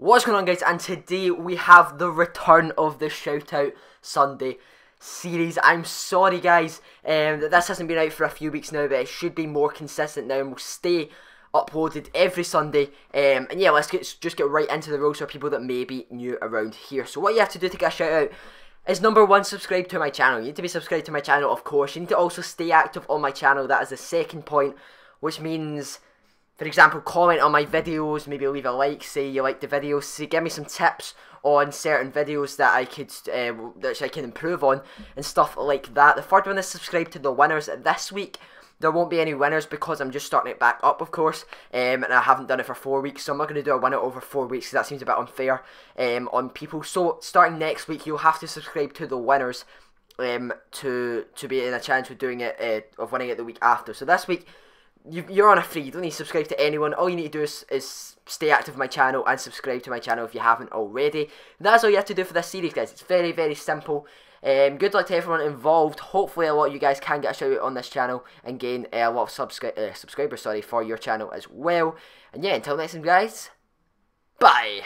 What's going on guys and today we have the return of the Shoutout Sunday series. I'm sorry guys um, that this hasn't been out for a few weeks now but it should be more consistent now and will stay uploaded every Sunday. Um, and yeah, let's get, just get right into the rules for people that may be new around here. So what you have to do to get a shoutout is number one, subscribe to my channel. You need to be subscribed to my channel of course. You need to also stay active on my channel. That is the second point which means for example, comment on my videos, maybe leave a like, say you like the videos, say give me some tips on certain videos that I could, uh, that I can improve on, and stuff like that. The third one is subscribe to the winners. This week, there won't be any winners because I'm just starting it back up, of course, um, and I haven't done it for four weeks, so I'm not going to do a winner over four weeks, because that seems a bit unfair um, on people. So, starting next week, you'll have to subscribe to the winners um, to to be in a chance of doing it, uh, of winning it the week after. So this week, you, are on a free. You don't need to subscribe to anyone. All you need to do is, is stay active on my channel and subscribe to my channel if you haven't already. That's all you have to do for this series, guys. It's very, very simple. Um, good luck to everyone involved. Hopefully, a lot of you guys can get a shout out on this channel and gain uh, a lot of subscri uh, subscribers sorry, for your channel as well. And yeah, until next time, guys, bye.